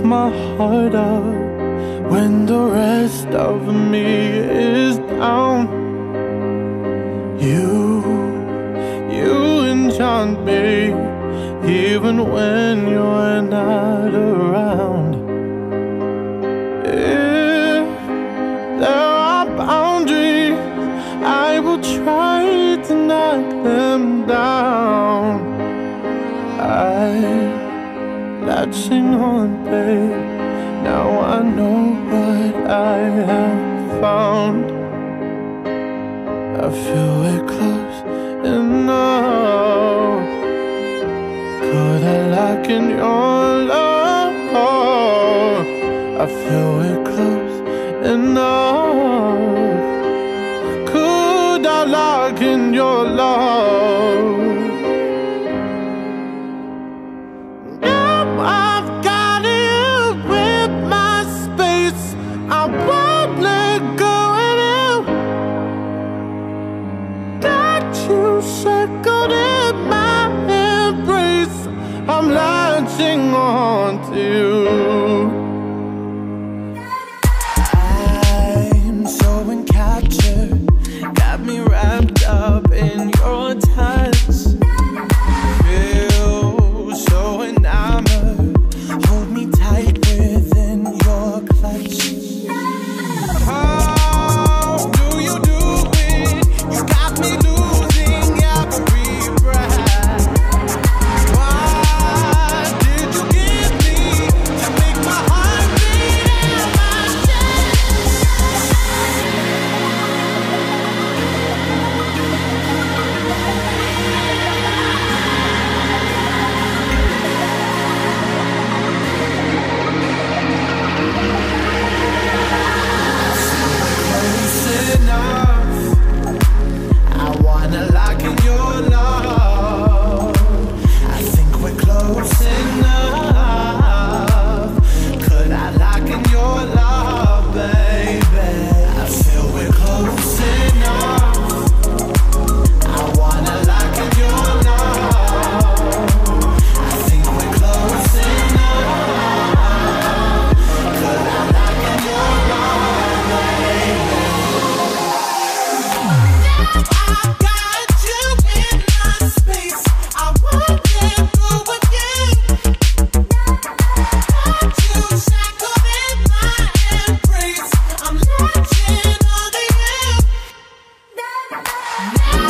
my heart up when the rest of me is down. You, you enchant me even when you're not around. Latching on, babe. Now I know what I have found. I feel we're close enough. Could I lock in your love? I feel we're close enough. You circled in my embrace. I'm latching on to you. now.